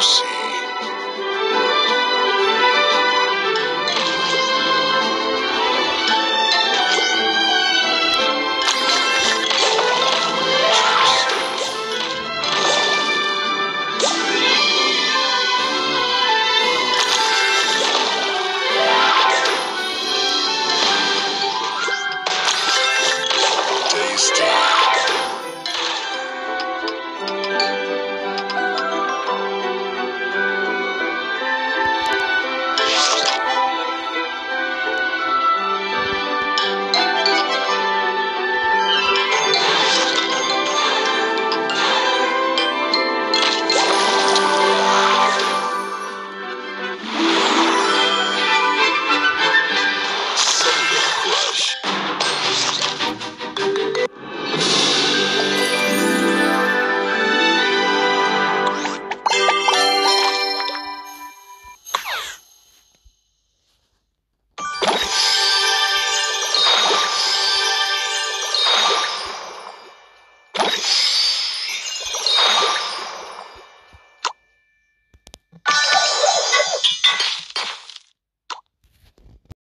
see. you